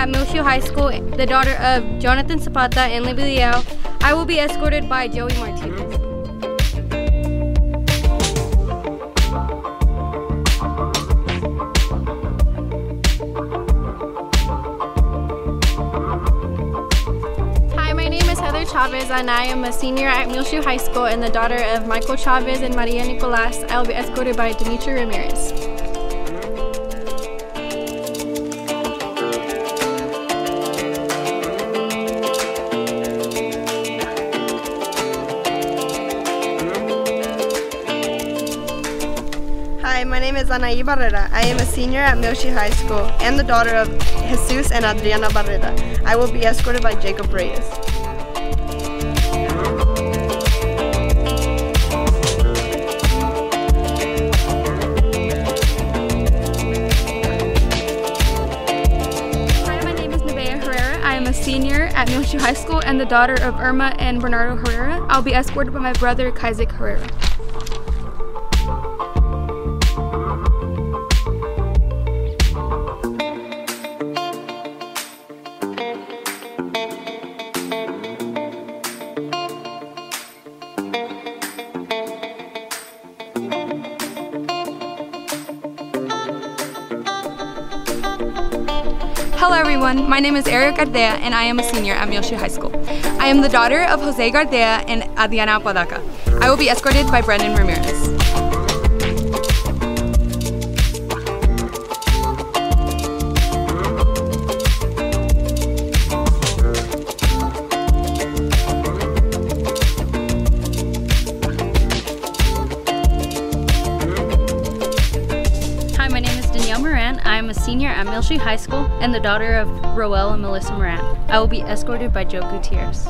at Muleshoe High School, the daughter of Jonathan Zapata and Libby Liao. I will be escorted by Joey Martinez. Hi, my name is Heather Chavez and I am a senior at Muleshoe High School and the daughter of Michael Chavez and Maria Nicolas. I will be escorted by Dimitri Ramirez. Hi, my name is Anahi Barrera. I am a senior at Muleshoe High School and the daughter of Jesus and Adriana Barrera. I will be escorted by Jacob Reyes. Hi, my name is Nevaeh Herrera. I am a senior at Muleshoe High School and the daughter of Irma and Bernardo Herrera. I'll be escorted by my brother, Kaisik Herrera. Hello everyone, my name is Ariel Gardea and I am a senior at Muleshoe High School. I am the daughter of Jose Gardea and Adriana Apodaca. I will be escorted by Brendan Ramirez. Moran. I am a senior at Muleshoe High School and the daughter of Roel and Melissa Moran. I will be escorted by Joe Gutierrez.